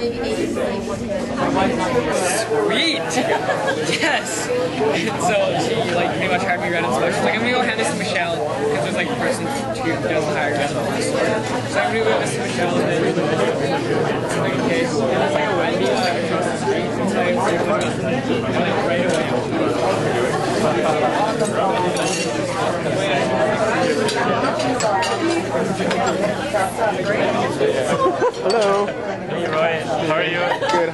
Sweet! Yes! so she like pretty much hired me around and stuff. She's like, I'm gonna go hand this to Michelle because there's like a person who does as well. So I'm gonna go give this to Michelle and then like in case. And it's like a Wendy's uh, like across the street. It's like, like right away. Hello. Hey Roy, how are you? Good.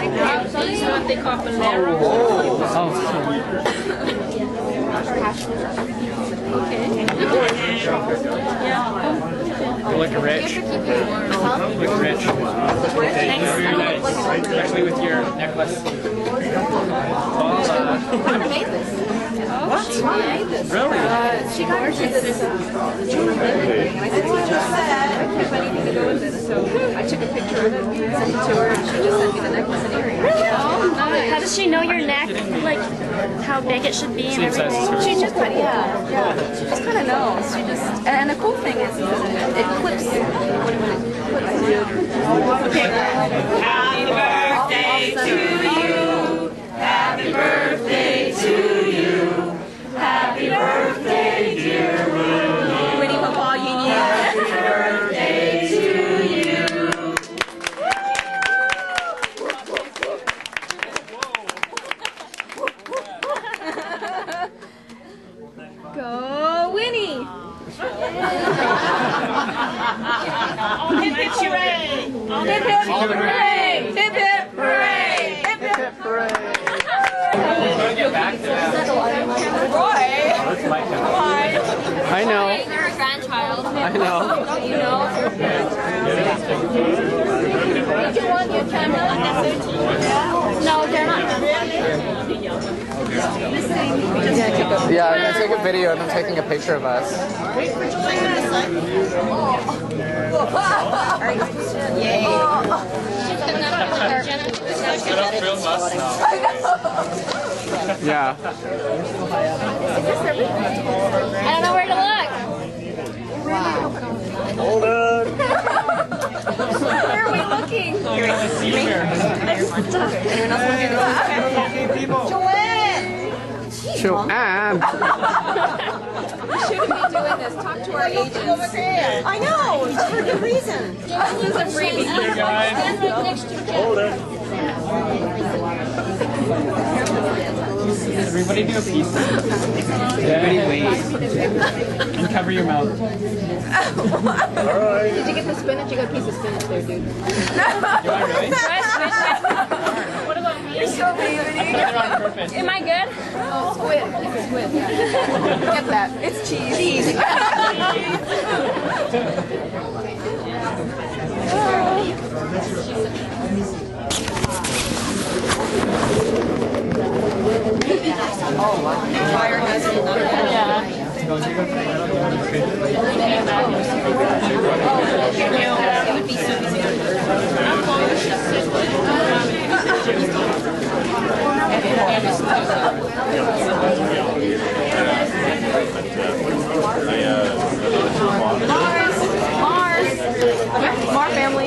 These are what they call bolero. Look rich. Look rich. Very nice. Especially with your necklace. Really? She uh, got her this uh, jewelry thing, and I said, "What just said?" I can't find anything to go with it, so I took a picture of it, and sent it to her, she just sent me the necklace and earrings. Oh how does she know your neck, like how big it should be and everything? She just kind of, yeah, yeah, she just kind of knows. She just, and, and the cool thing is, is it, it clips. What do you clips? Happy birthday to you. Happy birthday to you. Hip hip hooray! Hip hip hooray! Hip hip Get back to that. I know. You're a grandchild. I know. Don't you know? Did you want your camera? No, they're not. Yeah, I'm gonna take a video and I'm taking a picture of us. Film us now. Yeah. I don't know where to look. Hold on. Where are we looking? You're gonna see her. Anyone else looking? Joanne! Joanne. Ah. We shouldn't be doing this. Talk to our agents. I know. It's for good reason. This is a freebie. Hey guys. Stand right next. Hold on. Everybody do a piece. Everybody wait. And cover your mouth. Did you get the spinach? You got a piece of spinach there, dude. You want really? What about me? You're so lazy. I did it on purpose. Am I good? Oh, squid. Piece of squid. Get that. It's cheese. Cheese. Oh, Fire hazard. Mars. Mar family.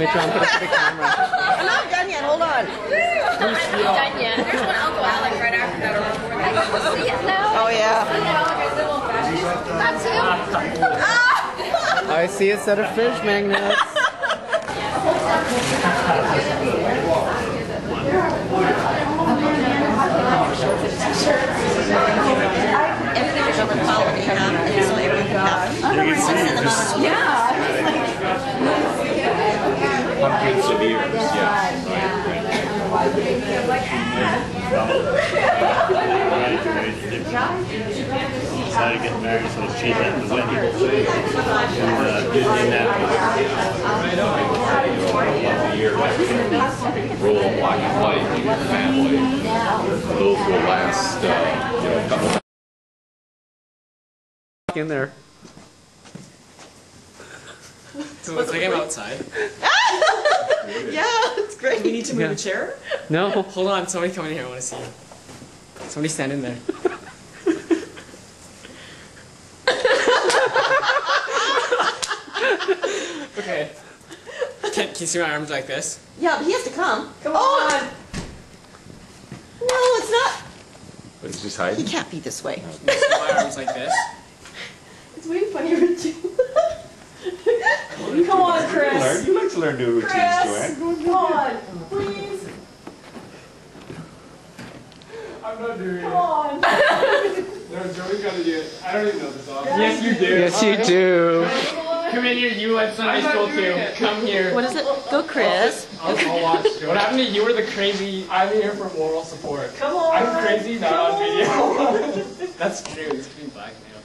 Wait, John, put it to the camera. I'm not done yet. Hold on. done yet. There's one Uncle Alec right after that or. See it now? Oh yeah. That too? I see a set of fridge magnets. Everything was over quality, huh? And so everyone can have. Otherwise, send them on. Yeah. hundreds of years, yeah. Decided to get married, so she had the wedding. And, uh, in that, year, rule of black and white in your family. Those will last, uh, you know, a couple In there. So it's like I'm outside. Yeah, it's great. We need to move Yeah. a chair? No. Hold on, somebody come in here, I wanna see you. Somebody stand in there. okay. Can, can you see my arms like this? Yeah, but he has to come. Come on. Oh! No, it's not. It's just hiding? He hiding. can't be this way. My arms like this. It's way funnier with you. Come on, Chris. You learn new routines, Joanne. Come on, please. I'm not doing Come on. No, Joey's gotta do it. I don't even know this song. Yes, you do. Yes, you do. Come in here, you went Sunday school too. Come here. What is it? Go, Chris. I'll, I'll watch. What happened to you? Were the crazy? I'm here for moral support. Come on. I'm crazy, not on video. That's true. It's being blackmailed.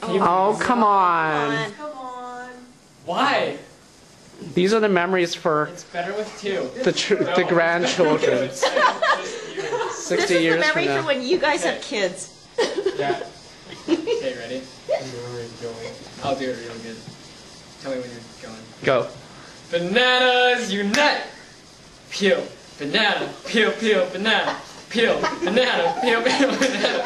Can you- Oh, come on. Come on. Why? These are the memories for It's better with two. the tr- the grandchildren. Just you. 60 This is the years from memory for now. when you guys have kids. Yeah. Okay, ready? I'll do it real good. Tell me when you're going. Go. Bananas unite! Peel, banana, peel, peel, banana, peel, banana, peel, peel, banana,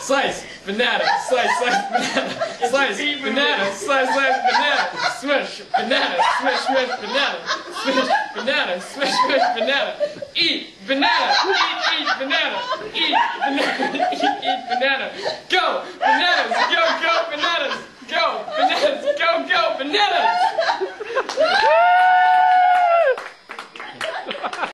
slice, banana, slice, slice, banana, slice, banana, slice, slice, banana, swish, banana, swish, swish, banana, swish, banana, swish, swish, banana, eat, banana, eat, eat, banana, eat, banana, eat, eat, banana, go, bananas, go, go, bananas, go, bananas, go, go, bananas.